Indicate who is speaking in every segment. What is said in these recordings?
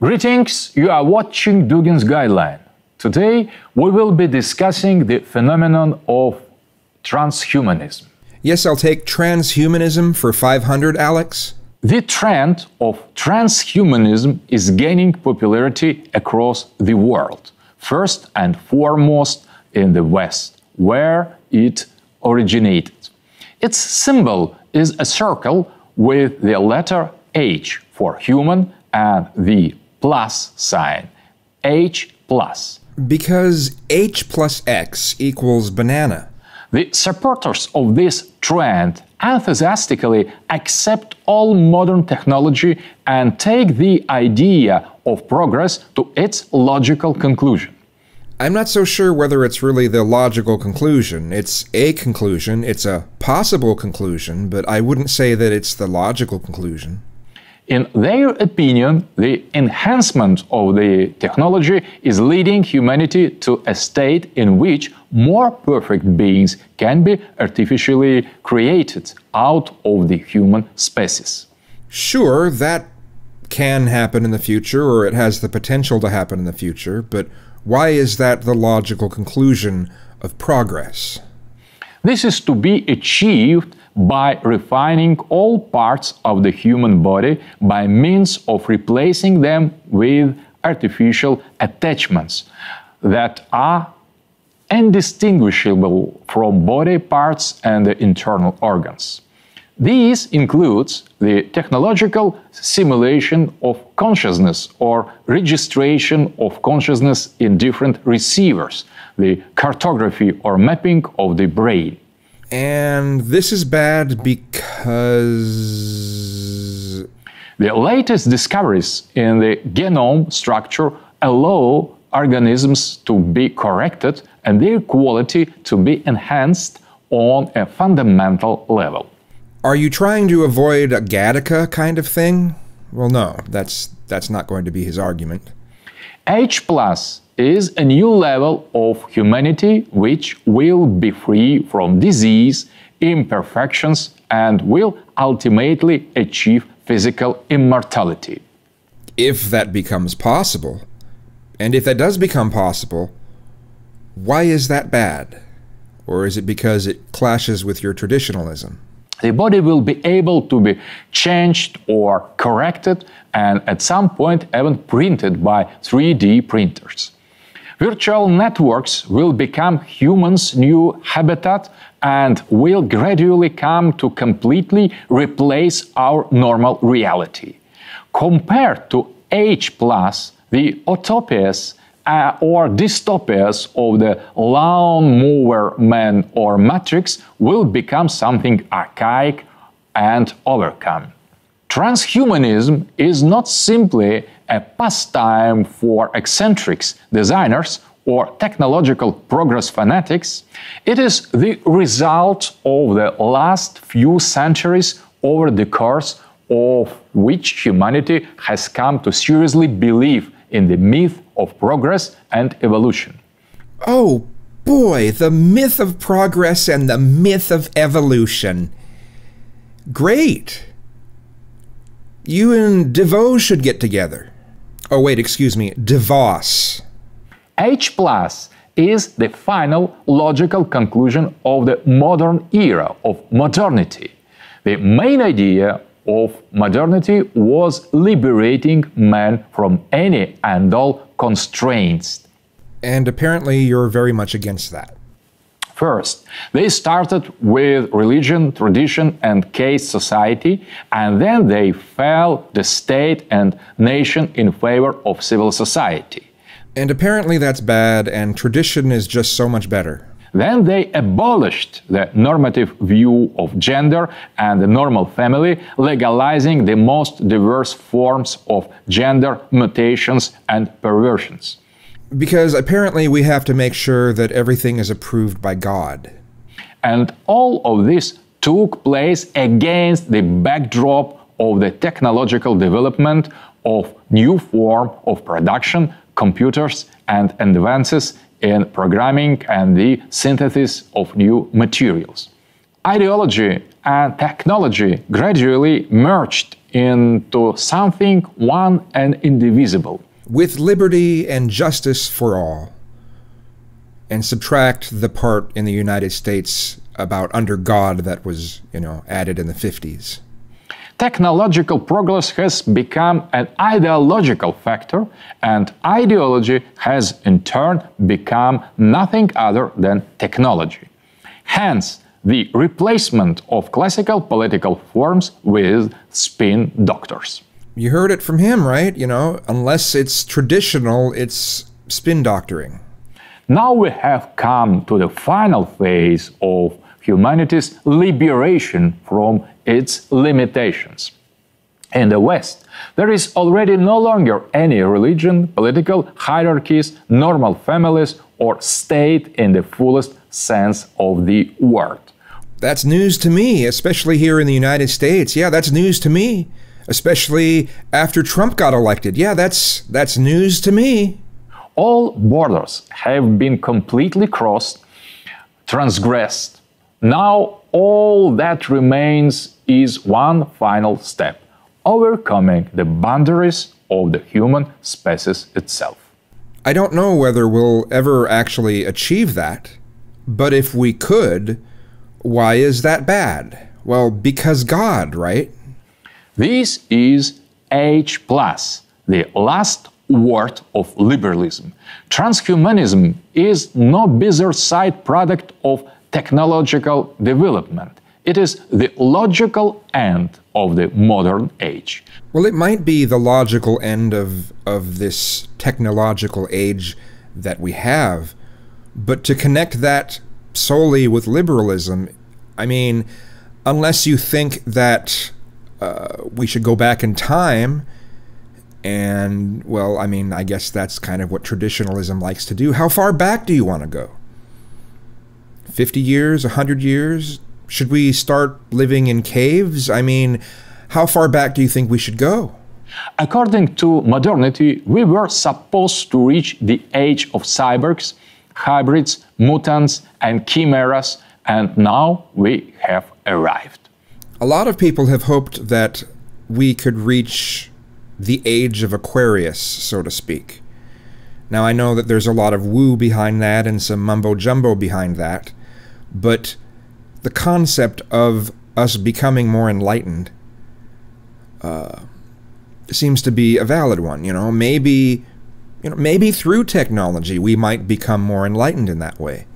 Speaker 1: Greetings, you are watching Dugin's Guideline. Today we will be discussing the phenomenon of transhumanism.
Speaker 2: Yes, I'll take transhumanism for 500, Alex.
Speaker 1: The trend of transhumanism is gaining popularity across the world, first and foremost in the West, where it originated. Its symbol is a circle with the letter H for human and the plus sign, H plus.
Speaker 2: Because H plus X equals banana.
Speaker 1: The supporters of this trend enthusiastically accept all modern technology and take the idea of progress to its logical conclusion.
Speaker 2: I'm not so sure whether it's really the logical conclusion. It's a conclusion, it's a possible conclusion, but I wouldn't say that it's the logical conclusion.
Speaker 1: In their opinion, the enhancement of the technology is leading humanity to a state in which more perfect beings can be artificially created out of the human species.
Speaker 2: Sure, that can happen in the future, or it has the potential to happen in the future, but why is that the logical conclusion of progress?
Speaker 1: This is to be achieved by refining all parts of the human body by means of replacing them with artificial attachments that are indistinguishable from body parts and the internal organs. These includes the technological simulation of consciousness or registration of consciousness in different receivers, the cartography or mapping of the brain.
Speaker 2: And this is bad because.
Speaker 1: The latest discoveries in the genome structure allow organisms to be corrected and their quality to be enhanced on a fundamental level.
Speaker 2: Are you trying to avoid a Gattaca kind of thing? Well, no, that's that's not going to be his argument.
Speaker 1: H plus is a new level of humanity which will be free from disease, imperfections, and will ultimately achieve physical immortality.
Speaker 2: If that becomes possible, and if that does become possible, why is that bad? Or is it because it clashes with your traditionalism?
Speaker 1: the body will be able to be changed or corrected and at some point even printed by 3D printers. Virtual networks will become humans' new habitat and will gradually come to completely replace our normal reality. Compared to H+, the utopias uh, or dystopias of the lawnmower man or matrix will become something archaic and overcome. Transhumanism is not simply a pastime for eccentrics, designers, or technological progress fanatics, it is the result of the last few centuries over the course of which humanity has come to seriously believe in the myth of progress and evolution.
Speaker 2: Oh boy, the myth of progress and the myth of evolution. Great. You and DeVos should get together. Oh, wait, excuse me, DeVos.
Speaker 1: H plus is the final logical conclusion of the modern era of modernity. The main idea of modernity was liberating man from any and all constraints.
Speaker 2: And apparently, you're very much against that.
Speaker 1: First, they started with religion, tradition, and caste society, and then they fell the state and nation in favor of civil society.
Speaker 2: And apparently, that's bad, and tradition is just so much better.
Speaker 1: Then they abolished the normative view of gender and the normal family, legalizing the most diverse forms of gender mutations and perversions.
Speaker 2: Because apparently we have to make sure that everything is approved by God.
Speaker 1: And all of this took place against the backdrop of the technological development of new form of production, computers, and advances in programming and the synthesis of new materials. Ideology and technology gradually merged into something one and indivisible.
Speaker 2: With liberty and justice for all. And subtract the part in the United States about under God that was, you know, added in the 50s.
Speaker 1: Technological progress has become an ideological factor, and ideology has in turn become nothing other than technology. Hence, the replacement of classical political forms with spin doctors.
Speaker 2: You heard it from him, right? You know, unless it's traditional, it's spin doctoring.
Speaker 1: Now we have come to the final phase of humanity's liberation from its limitations. In the West, there is already no longer any religion, political hierarchies, normal families, or state in the fullest sense of the word.
Speaker 2: That's news to me, especially here in the United States. Yeah, that's news to me, especially after Trump got elected. Yeah, that's that's news to me.
Speaker 1: All borders have been completely crossed, transgressed. Now all that remains is one final step overcoming the boundaries of the human species itself.
Speaker 2: I don't know whether we'll ever actually achieve that, but if we could, why is that bad? Well, because God, right?
Speaker 1: This is H the last word of liberalism. Transhumanism is no bizarre side product of technological development. It is the logical end of the modern age.
Speaker 2: Well, it might be the logical end of, of this technological age that we have, but to connect that solely with liberalism, I mean, unless you think that uh, we should go back in time, and, well, I mean, I guess that's kind of what traditionalism likes to do. How far back do you want to go? 50 years, 100 years, should we start living in caves? I mean, how far back do you think we should go?
Speaker 1: According to modernity, we were supposed to reach the age of cyborgs, hybrids, mutants, and chimeras, and now we have arrived.
Speaker 2: A lot of people have hoped that we could reach the age of Aquarius, so to speak. Now, I know that there's a lot of woo behind that and some mumbo jumbo behind that, but the concept of us becoming more enlightened uh, seems to be a valid one. You know, maybe, you know, maybe through technology we might become more enlightened in that way.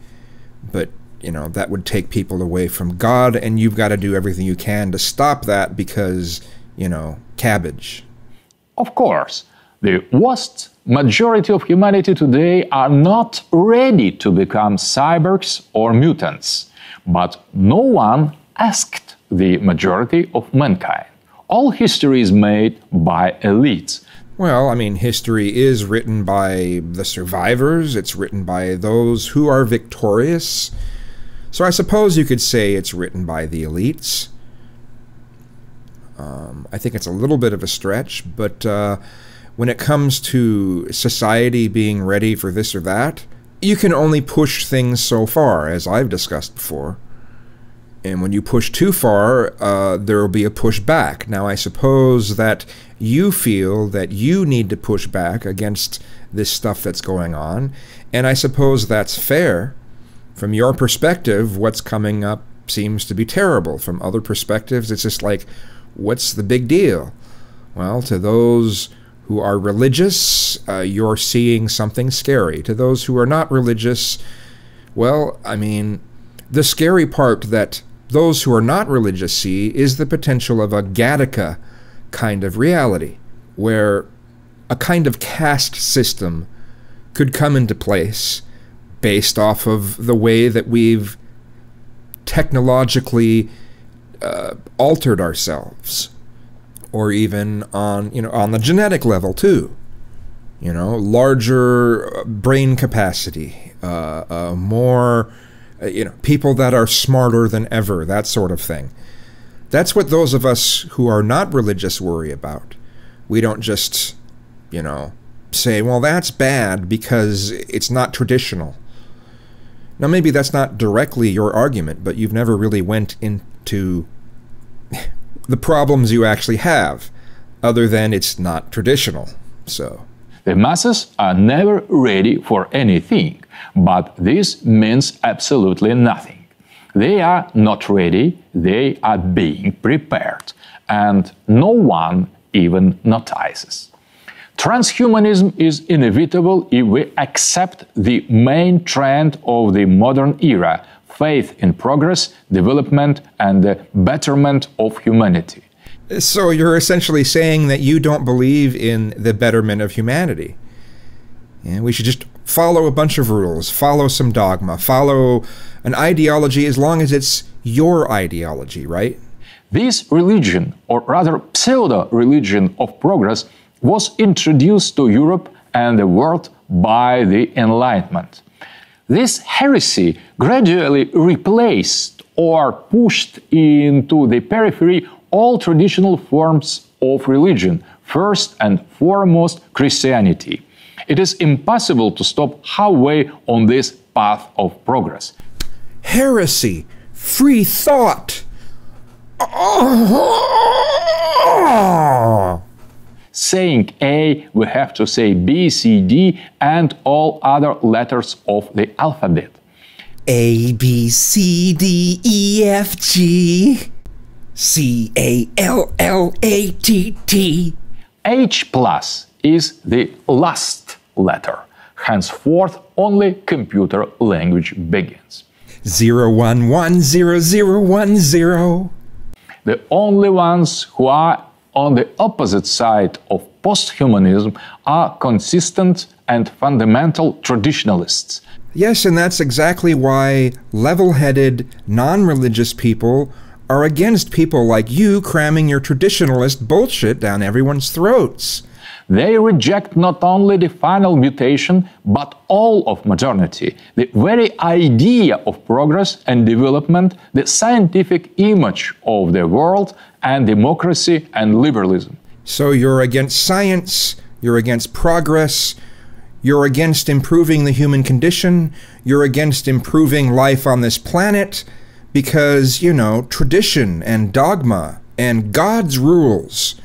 Speaker 2: You know, that would take people away from God, and you've got to do everything you can to stop that because, you know, cabbage.
Speaker 1: Of course, the vast majority of humanity today are not ready to become cyborgs or mutants. But no one asked the majority of mankind. All history is made by elites.
Speaker 2: Well, I mean, history is written by the survivors, it's written by those who are victorious. So I suppose you could say it's written by the elites. Um, I think it's a little bit of a stretch, but uh, when it comes to society being ready for this or that, you can only push things so far, as I've discussed before. And when you push too far, uh, there will be a push back. Now, I suppose that you feel that you need to push back against this stuff that's going on. And I suppose that's fair. From your perspective, what's coming up seems to be terrible. From other perspectives, it's just like, what's the big deal? Well, to those who are religious, uh, you're seeing something scary. To those who are not religious, well, I mean, the scary part that those who are not religious see is the potential of a Gattaca kind of reality, where a kind of caste system could come into place based off of the way that we've technologically uh, altered ourselves or even on you know on the genetic level too. You know, larger uh, brain capacity, uh, uh, more, uh, you know, people that are smarter than ever, that sort of thing. That's what those of us who are not religious worry about. We don't just, you know, say, well, that's bad because it's not traditional. Now, maybe that's not directly your argument, but you've never really went into the problems you actually have, other than it's not traditional. So.
Speaker 1: The masses are never ready for anything, but this means absolutely nothing. They are not ready, they are being prepared, and no one even notices. Transhumanism is inevitable if we accept the main trend of the modern era faith in progress, development, and the betterment of humanity.
Speaker 2: So you're essentially saying that you don't believe in the betterment of humanity. And we should just follow a bunch of rules, follow some dogma, follow an ideology as long as it's your ideology, right?
Speaker 1: This religion, or rather pseudo religion of progress, was introduced to Europe and the world by the Enlightenment. This heresy gradually replaced or pushed into the periphery all traditional forms of religion, first and foremost Christianity. It is impossible to stop halfway on this path of progress.
Speaker 2: Heresy, free thought. Ah!
Speaker 1: Saying A, we have to say B, C, D, and all other letters of the alphabet.
Speaker 2: A, B, C, D, E, F, G, C, A, L, L, A, T, T.
Speaker 1: H plus is the last letter. Henceforth, only computer language begins.
Speaker 2: Zero one one zero zero one zero.
Speaker 1: The only ones who are on the opposite side of posthumanism are consistent and fundamental traditionalists.
Speaker 2: Yes, and that's exactly why level headed, non religious people are against people like you cramming your traditionalist bullshit down everyone's throats.
Speaker 1: They reject not only the final mutation, but all of modernity, the very idea of progress and development, the scientific image of the world, and democracy and liberalism.
Speaker 2: So you're against science, you're against progress, you're against improving the human condition, you're against improving life on this planet because, you know, tradition and dogma and God's rules.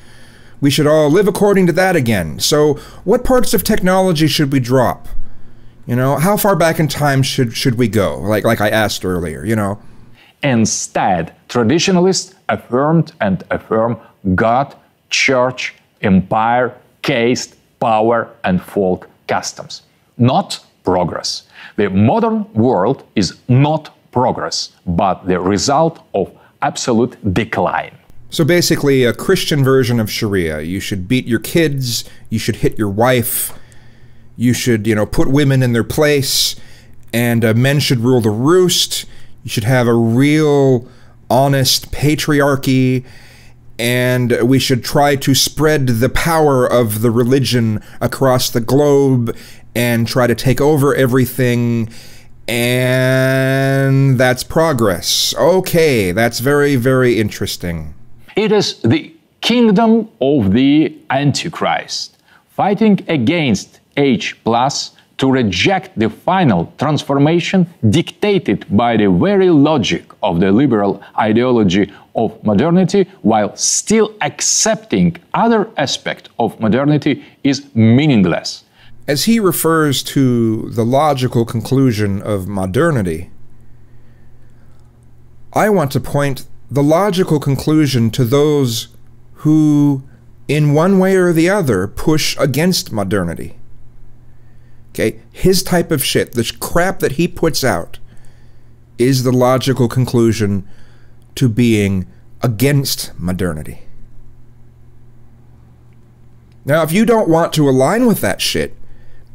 Speaker 2: We should all live according to that again. So, what parts of technology should we drop? You know, how far back in time should should we go? Like like I asked earlier, you know.
Speaker 1: Instead, traditionalists affirmed and affirm God, church, empire, caste, power, and folk customs, not progress. The modern world is not progress, but the result of absolute decline.
Speaker 2: So basically, a Christian version of Sharia. You should beat your kids, you should hit your wife, you should, you know, put women in their place, and uh, men should rule the roost. You should have a real, honest patriarchy, and we should try to spread the power of the religion across the globe and try to take over everything. And that's progress. Okay, that's very, very interesting.
Speaker 1: It is the kingdom of the Antichrist, fighting against H plus to reject the final transformation dictated by the very logic of the liberal ideology of modernity while still accepting other aspect of modernity is meaningless.
Speaker 2: As he refers to the logical conclusion of modernity, I want to point the logical conclusion to those who, in one way or the other, push against modernity. Okay, his type of shit, the crap that he puts out, is the logical conclusion to being against modernity. Now, if you don't want to align with that shit,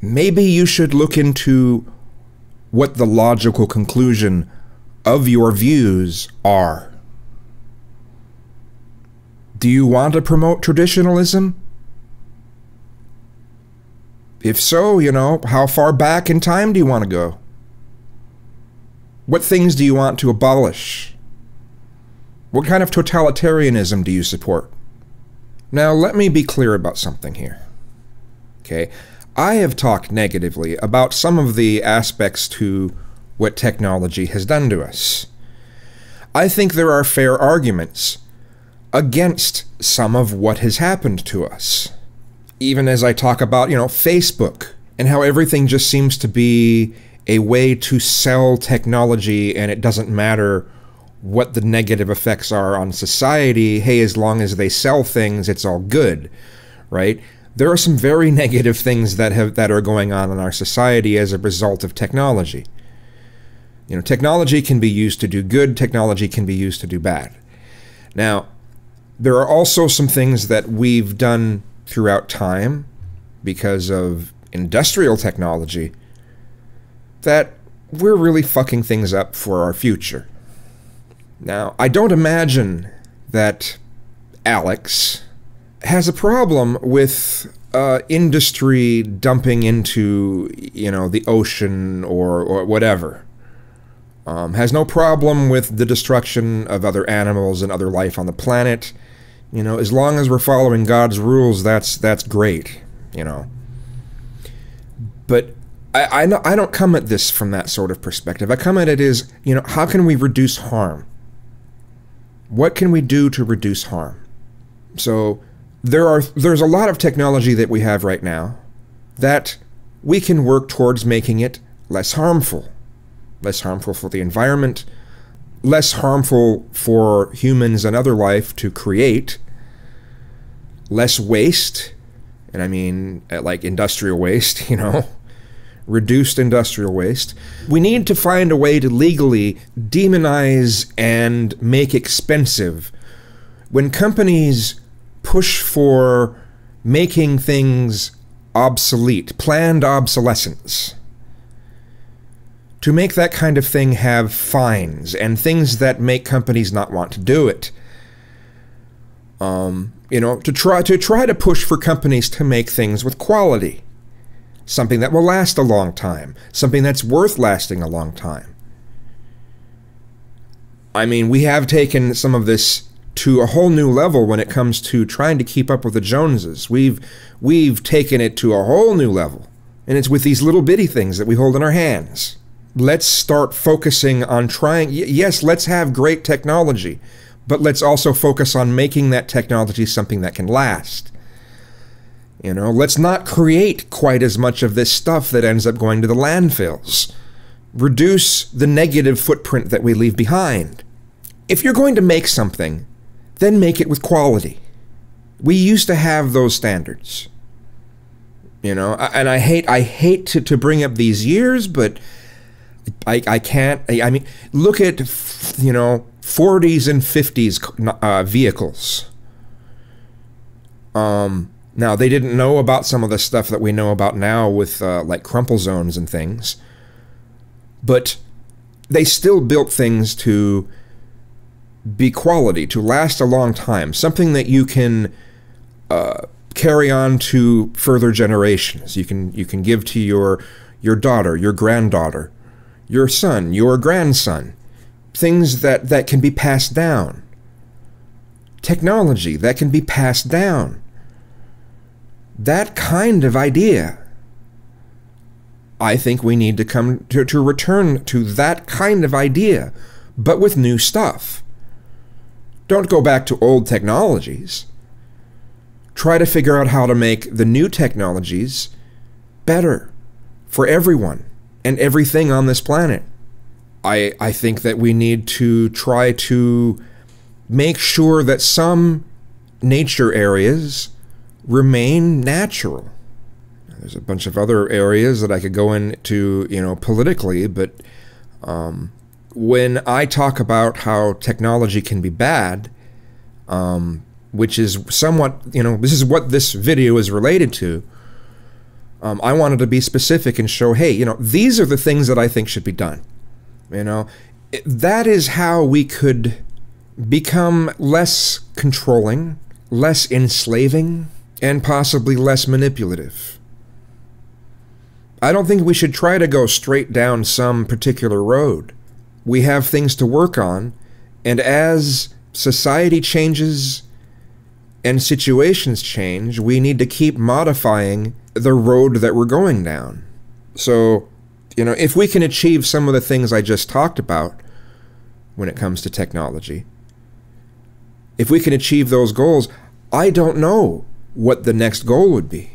Speaker 2: maybe you should look into what the logical conclusion of your views are. Do you want to promote traditionalism? If so, you know, how far back in time do you want to go? What things do you want to abolish? What kind of totalitarianism do you support? Now, let me be clear about something here. Okay, I have talked negatively about some of the aspects to what technology has done to us. I think there are fair arguments against some of what has happened to us. Even as I talk about, you know, Facebook and how everything just seems to be a way to sell technology and it doesn't matter what the negative effects are on society. Hey, as long as they sell things, it's all good, right? There are some very negative things that have that are going on in our society as a result of technology. You know, technology can be used to do good, technology can be used to do bad. Now, there are also some things that we've done throughout time because of industrial technology that we're really fucking things up for our future. Now, I don't imagine that Alex has a problem with uh, industry dumping into, you know, the ocean or, or whatever. Um, has no problem with the destruction of other animals and other life on the planet. You know, as long as we're following God's rules, that's that's great. You know. But I, I, I don't come at this from that sort of perspective. I come at it as, you know, how can we reduce harm? What can we do to reduce harm? So there are there's a lot of technology that we have right now that we can work towards making it less harmful. Less harmful for the environment, less harmful for humans and other life to create, less waste, and I mean uh, like industrial waste, you know, reduced industrial waste. We need to find a way to legally demonize and make expensive when companies push for making things obsolete, planned obsolescence. To make that kind of thing have fines and things that make companies not want to do it. Um, you know, to try to try to push for companies to make things with quality something that will last a long time, something that's worth lasting a long time. I mean, we have taken some of this to a whole new level when it comes to trying to keep up with the Joneses. We've we've taken it to a whole new level. And it's with these little bitty things that we hold in our hands. Let's start focusing on trying yes, let's have great technology, but let's also focus on making that technology something that can last. You know, let's not create quite as much of this stuff that ends up going to the landfills. Reduce the negative footprint that we leave behind. If you're going to make something, then make it with quality. We used to have those standards. You know, and I hate I hate to, to bring up these years, but I, I can't. I, mean, look at, you know, 40s and 50s uh, vehicles. Um, now, they didn't know about some of the stuff that we know about now with uh, like crumple zones and things, but they still built things to be quality, to last a long time, something that you can uh, carry on to further generations. You can you can give to your your daughter, your granddaughter, your son, your grandson, things that that can be passed down. Technology that can be passed down that kind of idea. I think we need to come to, to return to that kind of idea, but with new stuff. Don't go back to old technologies. Try to figure out how to make the new technologies better for everyone and everything on this planet. I, I think that we need to try to make sure that some nature areas remain natural. There's a bunch of other areas that I could go into, you know, politically, but um, when I talk about how technology can be bad, um, which is somewhat, you know, this is what this video is related to. Um, I wanted to be specific and show, hey, you know, these are the things that I think should be done. You know, it, that is how we could become less controlling, less enslaving, and possibly less manipulative. I don't think we should try to go straight down some particular road. We have things to work on, and as society changes and situations change, we need to keep modifying the road that we're going down. So, you know, if we can achieve some of the things I just talked about when it comes to technology, if we can achieve those goals, I don't know what the next goal would be.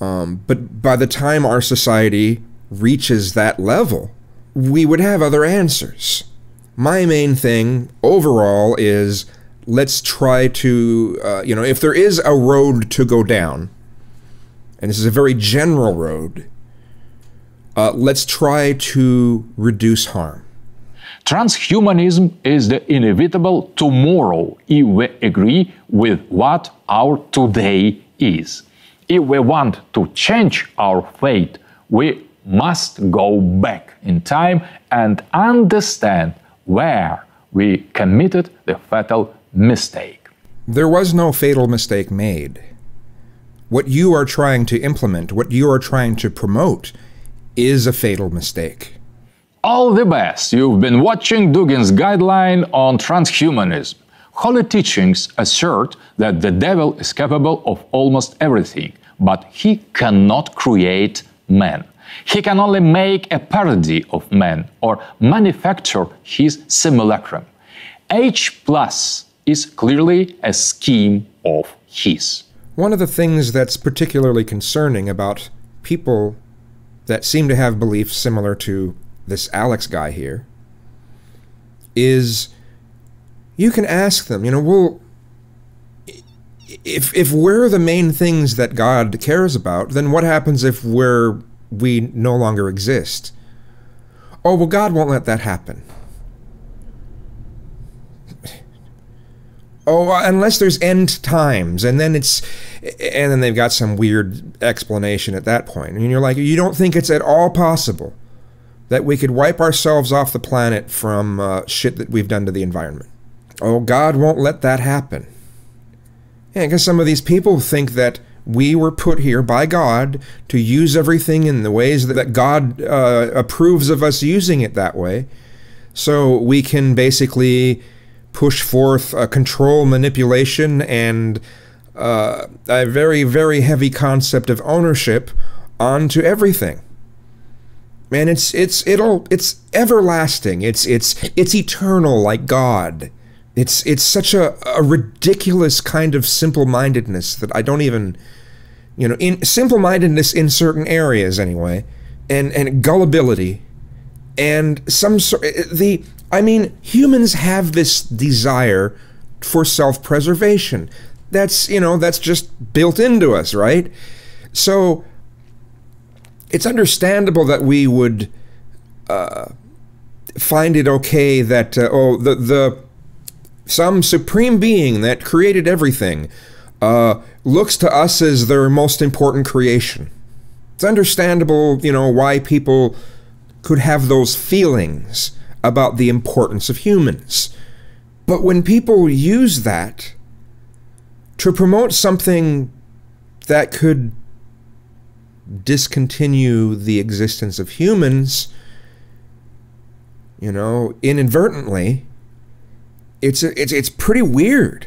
Speaker 2: Um, but by the time our society reaches that level, we would have other answers. My main thing overall is let's try to, uh, you know, if there is a road to go down, and this is a very general road, uh, let's try to reduce harm.
Speaker 1: Transhumanism is the inevitable tomorrow if we agree with what our today is. If we want to change our fate, we must go back in time and understand where we committed the fatal mistake.
Speaker 2: There was no fatal mistake made. What you are trying to implement, what you are trying to promote, is a fatal mistake.
Speaker 1: All the best! You've been watching Dugin's guideline on transhumanism. Holy teachings assert that the devil is capable of almost everything, but he cannot create man. He can only make a parody of man or manufacture his simulacrum. H plus is clearly a scheme of his.
Speaker 2: One of the things that's particularly concerning about people that seem to have beliefs similar to this Alex guy here is you can ask them, you know, well, if if we're the main things that God cares about, then what happens if we're we no longer exist? Oh, well, God won't let that happen. Oh, unless there's end times, and then it's, and then they've got some weird explanation at that point. point, and you're like, you don't think it's at all possible that we could wipe ourselves off the planet from uh, shit that we've done to the environment. Oh, God won't let that happen. Yeah, because some of these people think that we were put here by God to use everything in the ways that God uh, approves of us using it that way. So we can basically push forth a control manipulation and uh, a very, very heavy concept of ownership onto everything. Man, it's it's it'll it's everlasting. It's it's it's eternal like God. It's it's such a, a ridiculous kind of simple-mindedness that I don't even you know, in simple-mindedness in certain areas anyway, and and gullibility and some sort the I mean, humans have this desire for self-preservation. That's, you know, that's just built into us, right? So it's understandable that we would uh, find it okay that uh, oh the the some supreme being that created everything uh, looks to us as their most important creation. It's understandable, you know, why people could have those feelings about the importance of humans. But when people use that to promote something that could discontinue the existence of humans, you know, inadvertently, it's it's it's pretty weird.